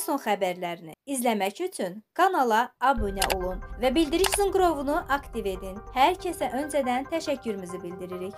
ən son xəbərlərini izləmək üçün kanala abunə olun və bildiriş zınqrovunu aktiv edin. Hər kəsə öncədən təşəkkürümüzü bildiririk.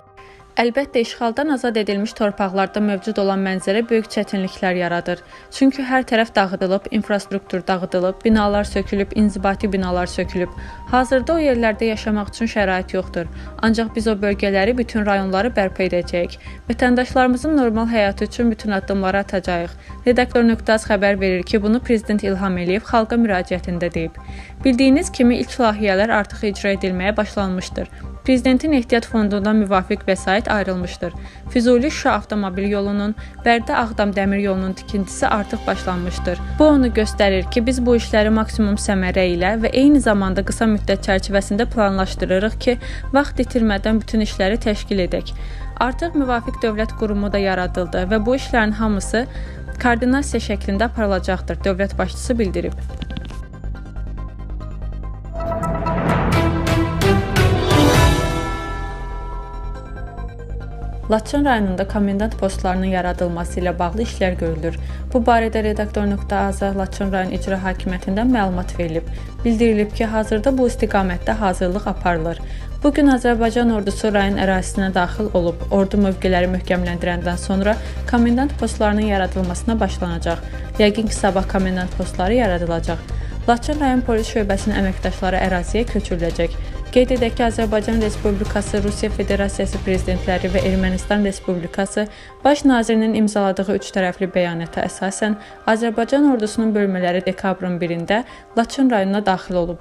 Əlbəttə, işğaldan azad edilmiş torpaqlarda mövcud olan mənzərə böyük çətinliklər yaradır. Çünki hər tərəf dağıdılıb, infrastruktur dağıdılıb, binalar sökülüb, inzibati binalar sökülüb. Hazırda o yerlərdə yaşamaq üçün şərait yoxdur. Ancaq biz o bölgələri, bütün rayonları bərpa edəcəyik. Vətəndaşlarımızın normal həyatı üçün bütün addımları atacağıq. Redaktor.az xəbər verir ki, bunu prezident İlham Əliyev xalqa müraciətində deyib. Bildiyiniz kimi ilk layihələr artıq icra edilməyə başlanmışdır. Prezidentin ehtiyat fondundan müvafiq vəsait ayrılmışdır. Füzuli-Şuşa avtomobil yolunun, Bərdə-Ağdam dəmir yolunun tikintisi artıq başlanmışdır. Bu onu göstərir ki, biz bu işləri maksimum səmərə ilə və eyni zamanda qısa müddət çərçivəsində planlaşdırırıq ki, vaxt itirmədən bütün işləri təşkil edək. Artıq müvafiq dövlət qurumu da yaradıldı və bu işlərin hamısı koordinasiya şəklində aparılacaqdır, dövlət başçısı bildirib. Laçın rayonunda komendant postlarının yaradılması ilə bağlı işlər görülür. Bu barədə redaktor.az Laçın rayon icra hakimiyyətindən məlumat verilib. Bildirilib ki, hazırda bu istiqamətdə hazırlıq aparılır. Bu gün Azərbaycan ordusu rayon ərazisinə daxil olub. Ordu mövqeləri möhkəmləndirəndən sonra komendant postlarının yaradılmasına başlanacaq. Yəqin ki, sabah komendant postları yaradılacaq. Laçın rayon polis şöbəsinin əməkdaşları əraziyə köçürüləcək. Qeyd edək ki, Azərbaycan Respublikası, Rusiya Federasiyası prezidentləri və Ermənistan Respublikası baş nazirinin imzaladığı üç tərəfli bəyanata əsasən Azərbaycan ordusunun bölmələri dekabrın 1-də Laçın rayonuna daxil olub.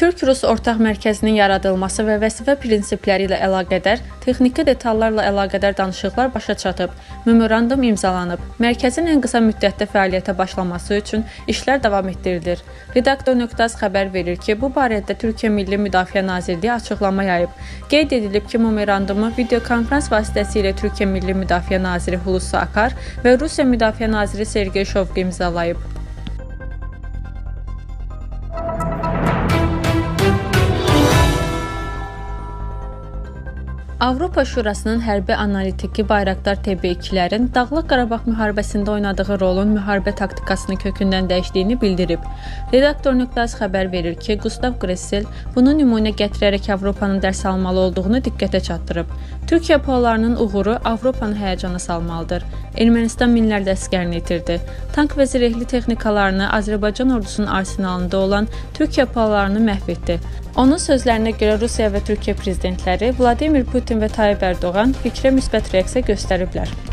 Türk-Rus ortaq mərkəzinin yaradılması və vəzifə prinsipləri ilə əlaqədar texniki detallarla əlaqədar danışıqlar başa çatıb, memorandum imzalanıb. Mərkəzin ən qısa müddətdə fəaliyyətə başlaması üçün işlər davam etdirilir. Redaktor.az xəbər verir ki, bu barədə Türkiyə Milli Müdafiə Nazirliyi açıqlama yayıb. Qeyd edilib ki, memorandumu videokonfrans vasitəsilə Türkiyə Milli Müdafiə Naziri Hulusi Akar və Rusiya Müdafiə Naziri Sergey Şovqi imzalayıb. Avropa Şurasının hərbi analitiki Bayraqdar TB2-lərin Dağlıq Qarabağ müharibəsində oynadığı rolun müharibə taktikasını kökündən dəyişdiyini bildirib. Redaktor nöqtəsi xəbər verir ki, Gustav Gressel bunu nümunə gətirərək Avropanın dərs almalı olduğunu diqqətə çatdırıb. Türkiyə POA-larının uğuru Avropanı həyəcana salmalıdır. Ermənistan minlərlə əsgərini itirdi. Tank və zirehli texnikalarını Azərbaycan ordusunun arsenalında olan Türkiyə POA-larını məhv etdi. Onun sözlərinə görə Rusiya və Türkiyə prezidentləri Vladimir Putin və Tayyip Ərdoğan fikrə müsbət reaksiya göstəriblər.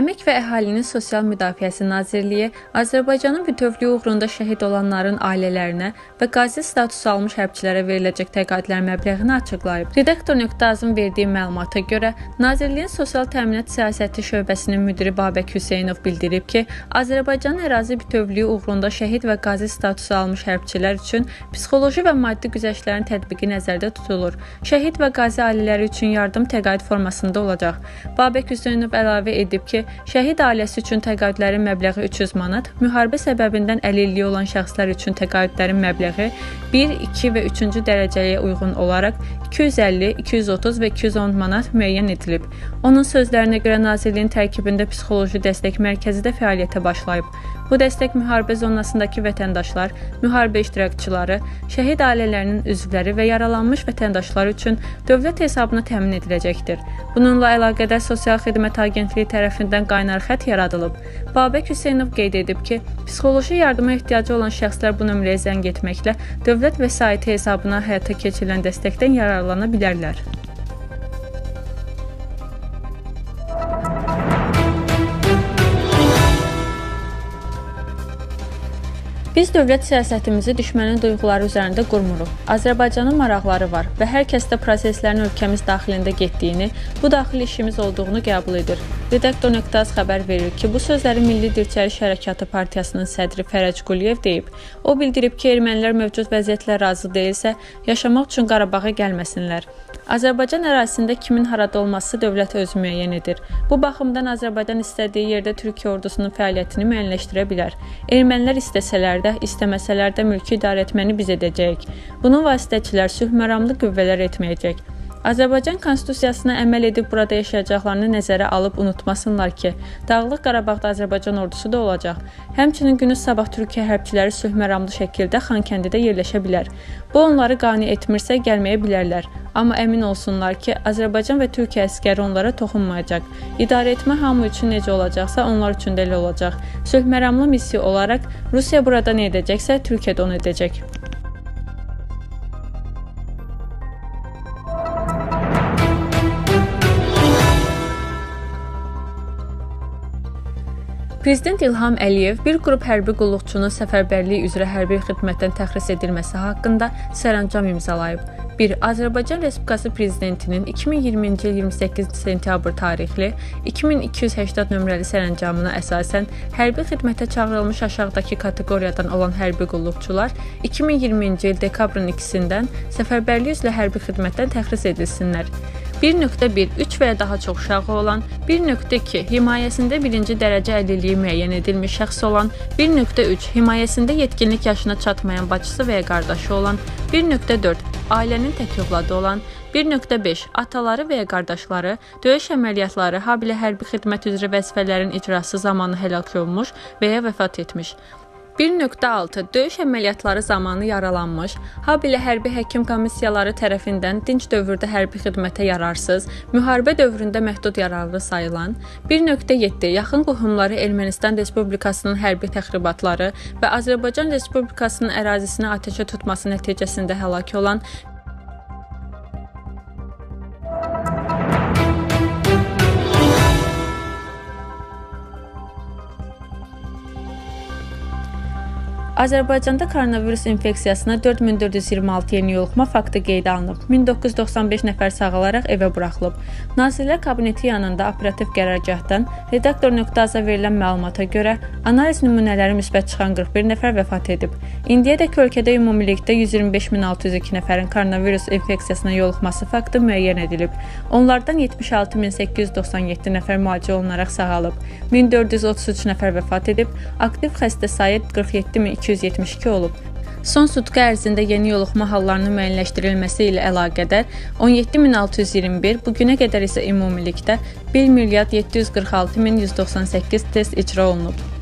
Əmək və Əhalinin Sosial Müdafiəsi Nazirliyi Azərbaycanın bütövlüyü uğrunda şəhid olanların ailələrinə və qazi statusu almış hərbçilərə veriləcək təqaüdlər məbləğini açıqlayıb. Redaktor.azın verdiyi məlumata görə Nazirliyin Sosial Təminat Siyasəti şöbəsinin müdiri Babək Hüseynov bildirib ki, Azərbaycanın ərazi bütövlüyü uğrunda şəhid və qazi statusu almış hərbçilər üçün psixoloji və maddi güzəştlərin tətbiqi nəzərdə tutulur. Şəhid və qazi ailələri üçün yardım təqaüd formasında olacaq. Babək Hüseynov əlavə edib ki, şəhid ailəsi üçün təqaüdlərin məbləği 300 manat, müharibə səbəbindən əlilliyi olan şəxslər üçün təqaüdlərin məbləği 1, 2 və 3-cü dərəcəyə uyğun olaraq 250, 230 və 210 manat müəyyən edilib. Onun sözlərinə görə nazirliyin tərkibində psixoloji dəstək mərkəzi də fəaliyyətə başlayıb. Bu dəstək müharibə zonasındakı vətəndaşlar, müharibə iştirakçıları, şəhid ailələrinin üzvləri və yaralanmış vətəndaşlar üçün dövlət hesabına təmin ediləcəkdir. Bununla əlaqədar Sosial Xidmət Agentliyi tərəfindən qaynar xətt yaradılıb. Babək Hüseynov qeyd edib ki, psixoloji yardıma ehtiyacı olan şəxslər bu nömrəyə zəng etməklə dövlət vəsaiti hesabına həyata keçirilən dəstəkdən yararlana bilərlər. Biz dövlət siyasətimizi düşmənin duyğuları üzərində qurmuruq. Azərbaycanın maraqları var və hər kəs də proseslərin ölkəmiz daxilində getdiyini, bu daxili işimiz olduğunu qəbul edir. Redaktor.az xəbər verir ki, bu sözləri Milli Dirçəliş Hərəkatı Partiyasının sədri Fərəc Quliyev deyib. O bildirib ki, ermənilər mövcud vəziyyətlə razı deyilsə, yaşamaq üçün Qarabağa gəlməsinlər. Azərbaycan ərazisində kimin harada olması dövlət özü müəyyən edir. Bu baxımdan Azərbaycan istədiyi yerdə Türkiyə ordusunun fəaliyyətini müəyyənləşdirə bilər. Ermənilər istəsələr də, istəməsələr də mülki idarə etməni biz edəcəyik. Bunun vasitəçilər sülh məramlı qüvvələr etməyəcək. Azərbaycan konstitusiyasına əməl edib burada yaşayacaqlarını nəzərə alıb unutmasınlar ki, Dağlıq Qarabağda Azərbaycan ordusu da olacaq. Həmçinin günü sabah Türkiyə hərbçiləri sülhməramlı şəkildə Xankəndidə yerləşə bilər. Bu onları qane etmirsə gəlməyə bilərlər. Amma əmin olsunlar ki, Azərbaycan və Türkiyə əskəri onlara toxunmayacaq. İdarə etmə hamı üçün necə olacaqsa, onlar üçün də elə olacaq. Sülhməramlı missiya olaraq Rusiya burada nə edəcəksə, Türkiyə də onu edəcək. Prezident İlham Əliyev bir qrup hərbi qulluqçunun səfərbərlik üzrə hərbi xidmətdən təxris edilməsi haqqında sərəncam imzalayıb. 1. Azərbaycan Respublikası Prezidentinin 2020-ci il 28 sentyabr tarixli 2280 nömrəli sərəncamına əsasən hərbi xidmətə çağırılmış aşağıdakı kateqoriyadan olan hərbi qulluqçular 2020-ci il dekabrın 2-sindən səfərbərlik üzrə hərbi xidmətdən təxris edilsinlər. 1.1 3 və ya daha çox uşağı olan, 1.2 himayəsində birinci dərəcə əlilliyi müəyyən edilmiş şəxs olan, 1.3 himayəsində yetkinlik yaşına çatmayan bacısı və ya qardaşı olan, 1.4 ailənin tək övladı olan, 1.5 ataları və ya qardaşları döyüş əməliyyatları, habelə hərbi xidmət üzrə vəzifələrin icrası zamanı həlak olmuş və ya vəfat etmiş. 1.6 Döyüş əməliyyatları zamanı yaralanmış, habelə hərbi həkim komissiyaları tərəfindən dinc dövrdə hərbi xidmətə yararsız, müharibə dövründə məhdud yararlı sayılan, 1.7 Yaxın qohumları Ermənistan Respublikasının hərbi təxribatları və Azərbaycan Respublikasının ərazisini atəşə tutması nəticəsində həlak olan Azərbaycanda koronavirus infeksiyasına 4426 yeni yoluxma faktı qeydə alınıb. 1995 nəfər sağalaraq evə buraxılıb. Nazirlər Kabineti yanında operativ qərargahdan redaktor.az-a verilən məlumata görə analiz nümunələri müsbət çıxan 41 nəfər vəfat edib. İndiyədək ölkədə ümumilikdə 125602 nəfərin koronavirus infeksiyasına yoluxması faktı müəyyən edilib. Onlardan 76897 nəfər müalicə olunaraq sağalıb. 1433 nəfər vəfat edib. Aktiv xəstə sayı 47200 272 olub. Son sutka ərzində yeni yoluxma hallarının müəyyənləşdirilməsi ilə əlaqədar 17621, bu günə qədər isə ümumilikdə 1 milyard 746 min 198 test icra olunub.